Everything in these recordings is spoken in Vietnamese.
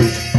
bao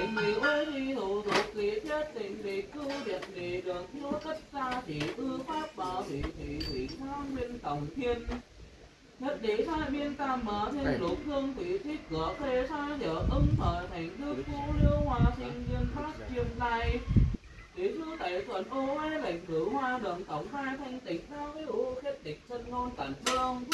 tình vì ôi đi hữu thuộc thì chết tình vì cứu đẹp thì đường thiếu tất xa thì ư pháp bảo thì thì hủy thang bên tổng thiên nhất đế sai biên tam mở thiên lục hương thủy thích cửa khê xa dở ưng thở thành đức phú lưu hoa sinh viên phát chiêm lai Tí thứ tẩy tuần ô ai lệnh cử hoa đường tổng hai thanh tịnh cao với ưu khét tịch sân ngôn tản phương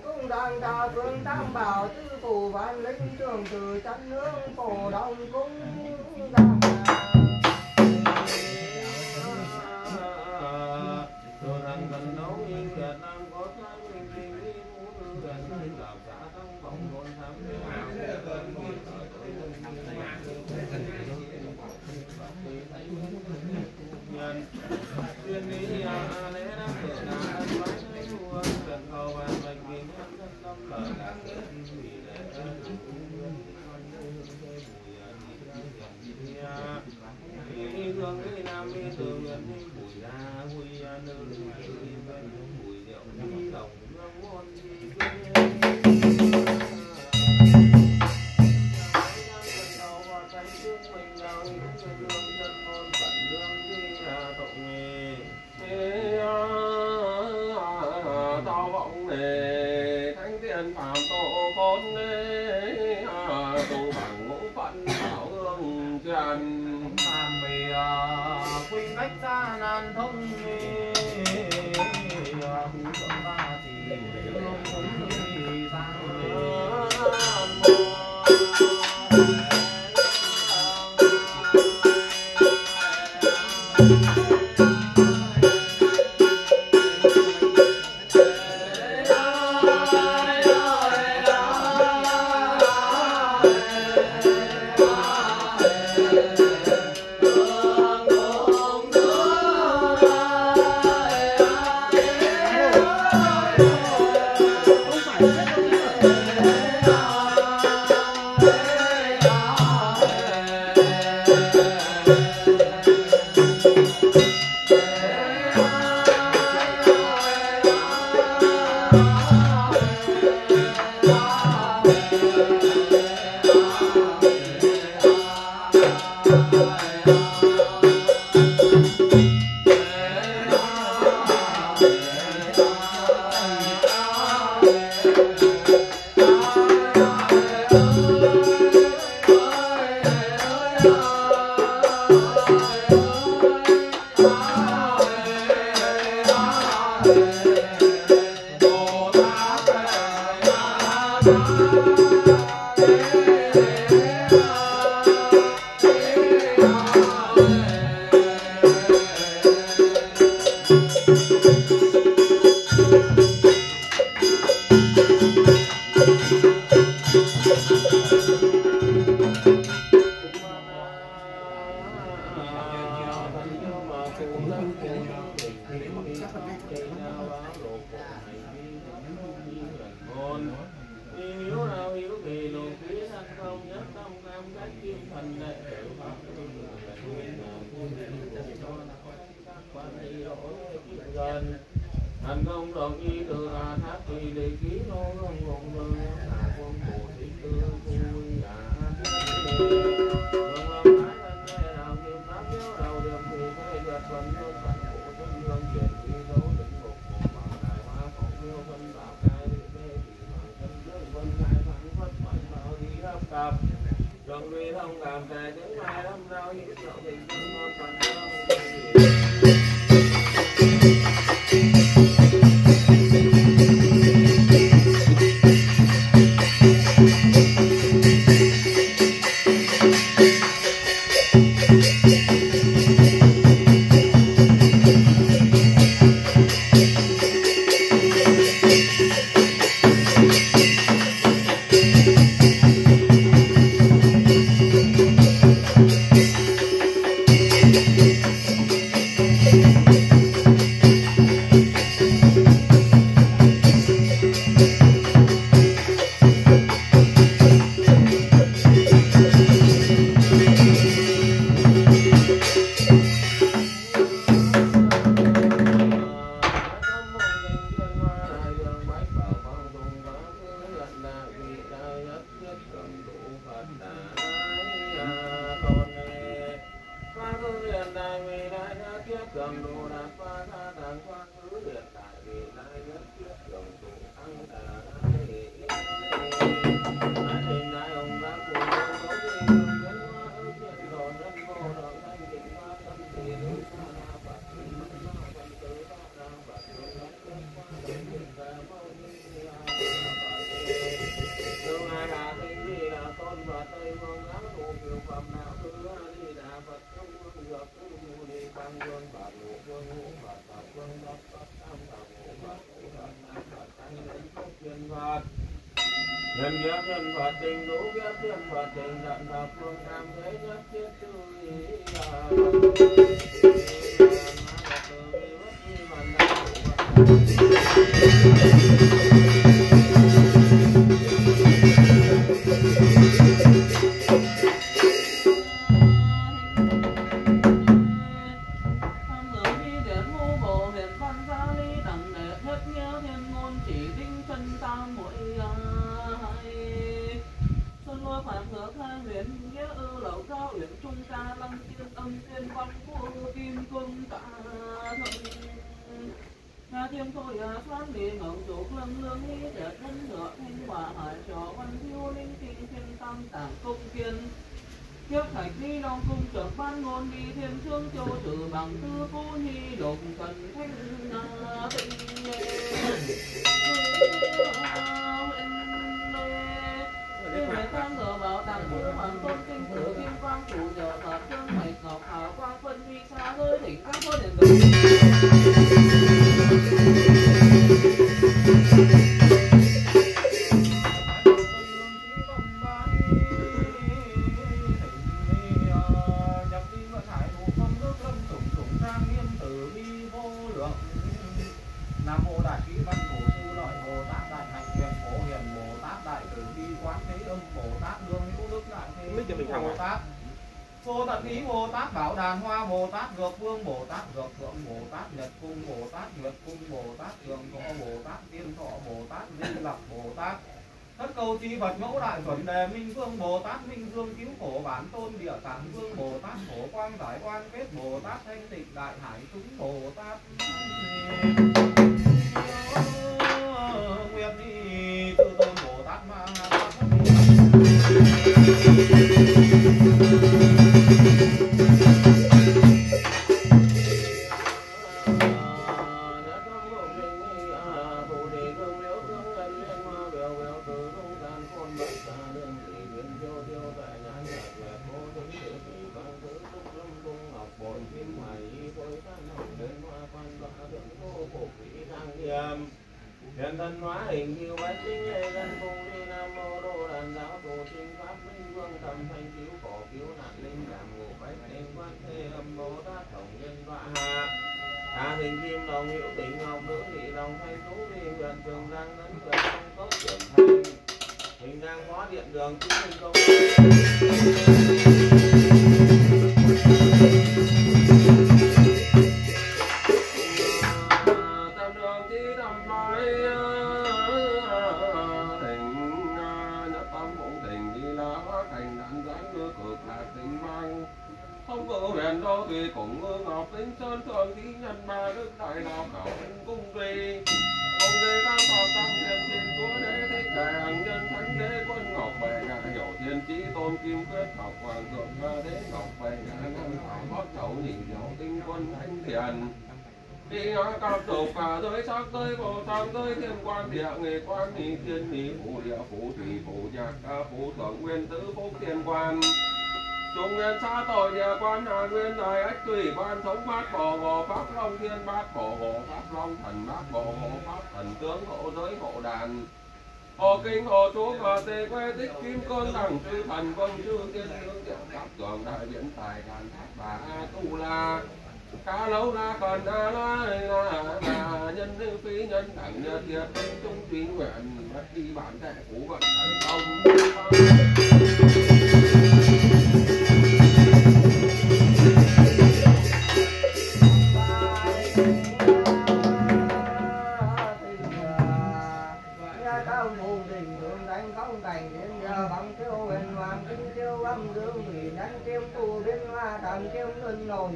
cũng đang đa phương tam bảo tư phủ văn linh trường từ chắn nước 어딨네 Bye. nhân giác nhân và tình đủ giác nhân và tình đặng bạc phương tam thế nhất thiết tư ý là tiên văn của kim cung cả thần thiên thôi à xoan đi ngẫu chuột lưng lương hy để thân ngựa thanh hòa, hải trò văn thiêu linh tinh thiên tam tạng công kiên. Kiếp thạch đi long cung trưởng ban ngôn đi thiên thương châu trừ bằng tư phú nhi độc 你刚说人多不 Tát Minh Dương cứu khổ bản tôn địa tạng Vương Bồ Tát khổ Quang giải quan kết Bồ Tát Thanh tịnh đại hải chúng Bồ Tát. Nguyện đi tự tôn Bồ Tát Ma Hiện hóa bái tinh bát lê dân cung đi nam mô đô đàn giáo tổ thiên pháp minh vương thầm thanh cứu khổ cứu nạn linh cảm ngộ bách thiên quan thế âm bồ tát tổng nhân tọa hạ. Tha hình kim đồng hữu tình ngọc nữ thị đồng thanh tú đi huyện trường giang nấn huyện sông tốt trưởng thành. Hình đang hóa điện đường chứng minh công huyền cũng cùng ngọc tính sơn thượng thí nhân ba đức đại đạo khảo tinh cung tùy ông đế tam thọ tam hiền thiên chúa đế thích đại hằng nhân thánh đế quân ngọc bệ ngã hiểu thiên trí tôn kim quyết ngọc hoàng thượng ma đế ngọc bệ ngã ngân thảo hót chậu nhị diệu tinh quân thánh thiền. Đi ngã cao tục cả giới sắc giới, bồ tam giới, thiên quan, địa nghệ quan ni thiên ni phủ địa phủ thủy phủ nhạc, ca phủ thượng, nguyên tứ, phúc, thiên quan. Trung nguyên xa tội địa quan hà nguyên đại ách tùy ban thống bát bồ hộ pháp long thiên bát bồ hộ pháp long thần bát bồ hộ pháp thần tướng hộ giới hộ đàn. Hộ kinh hộ chú và tề quê tích kim côn đẳng chư thần quân chư tiên tướng điện pháp tường đại viễn tài đàn tháp bà a tu la. Cá lâu la còn a la la nhân nữ phi nhân đẳng nhật thiệt tinh trung truy nguyện. Bất đi bản thể phú vận thần công âm dương thì đánh kiếm tu biến hoa đàn kiếm luân nổi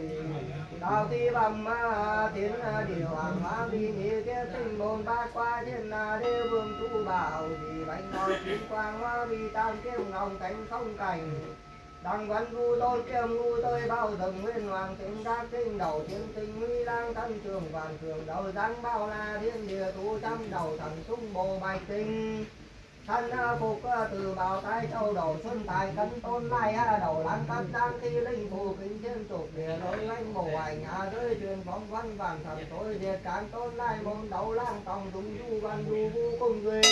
đạo thi bằng ma thiên điều hoàng hóa vi nhị kia tinh bồn ba qua thiên đế vương tu bảo thì bánh ngồi kim quang hoa vi tam kiếm ngọc cánh không cảnh. Đăng văn vu tôi kiêm ngu tôi bao rừng nguyên hoàng tính các tinh đầu thiên tinh nguy lang thân trường vạn trường đầu giang bao la thiên địa tu trăm đầu thần sung bồ bạch tinh thân à, phục à, từ bào tay, châu đầu xuân tài cân tôn lai à, đầu lan cắt đang thi linh phù kính chiến tục, địa lối lanh mồ ảnh hạ rơi truyền phóng văn vàng, thần tối diệt cán tôn lai, môn đấu lang, tòng đúng du văn, du vũ cùng người